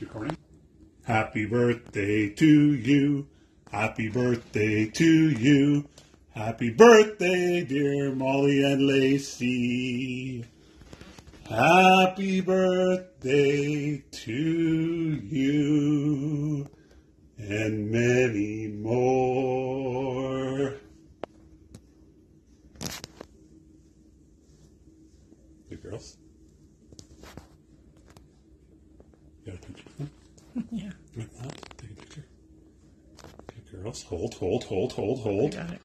Recording. Happy birthday to you. Happy birthday to you. Happy birthday, dear Mollie and Lacey. Happy birthday to you and many more. The girls. You got a picture of them? Yeah, that, take a picture. Okay, girls, hold, hold, hold, hold, hold. got it.